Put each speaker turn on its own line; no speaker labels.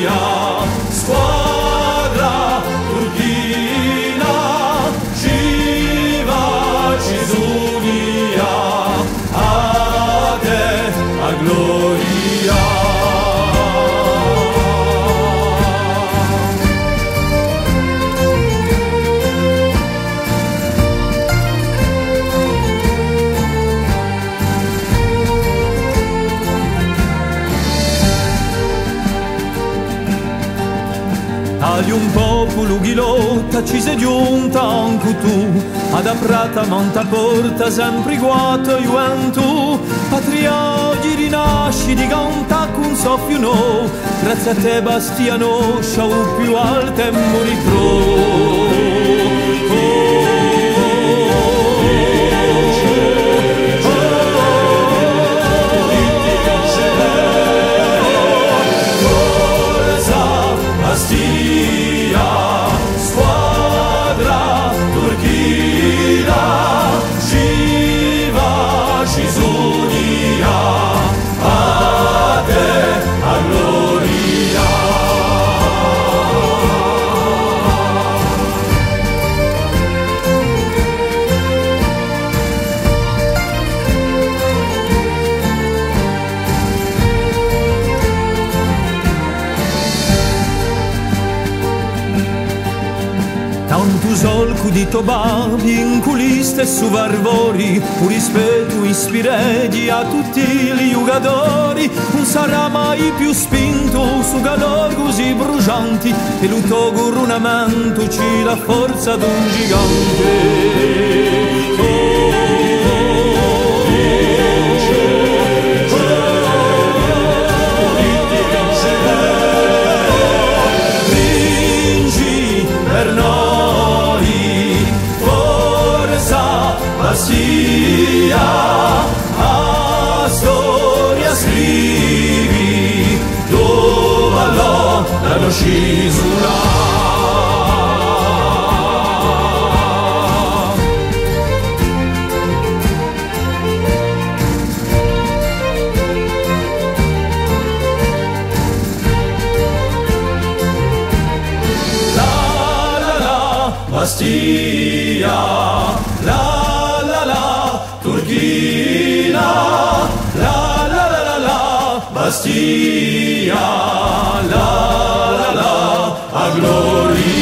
Hallelujah. Tagli un popolo chi lotta, ci sei giunta anche tu, ad aprata monta porta sempre guato io tu, patria oggi rinasci di canta con soffio no, grazie a te bastiano, sciau più alte e morì Jesus. Tanto solco di tobabi in culiste su varvori, un rispetto ispiredi a tutti gli jugadori, non sarà mai più spinto su galor così brucianti, e lo coronamento ci la forza d'un gigante. Россия, а зоря сливи, довода на души зура. Bastia, la la Turchina, la la la la la Bastia, la la la a gloria.